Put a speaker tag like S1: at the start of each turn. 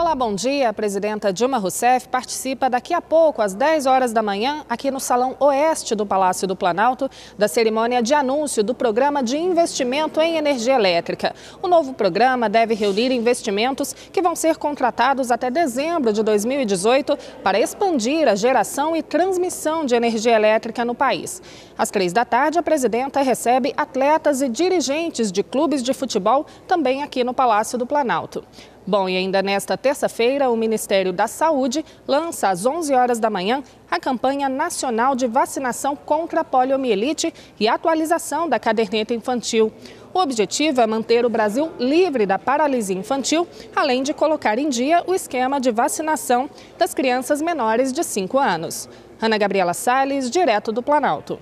S1: Olá, bom dia. A presidenta Dilma Rousseff participa daqui a pouco, às 10 horas da manhã, aqui no Salão Oeste do Palácio do Planalto, da cerimônia de anúncio do Programa de Investimento em Energia Elétrica. O novo programa deve reunir investimentos que vão ser contratados até dezembro de 2018 para expandir a geração e transmissão de energia elétrica no país. Às três da tarde, a presidenta recebe atletas e dirigentes de clubes de futebol também aqui no Palácio do Planalto. Bom, e ainda nesta terça-feira, o Ministério da Saúde lança às 11 horas da manhã a campanha nacional de vacinação contra a poliomielite e atualização da caderneta infantil. O objetivo é manter o Brasil livre da paralisia infantil, além de colocar em dia o esquema de vacinação das crianças menores de 5 anos. Ana Gabriela Salles, direto do Planalto.